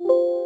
you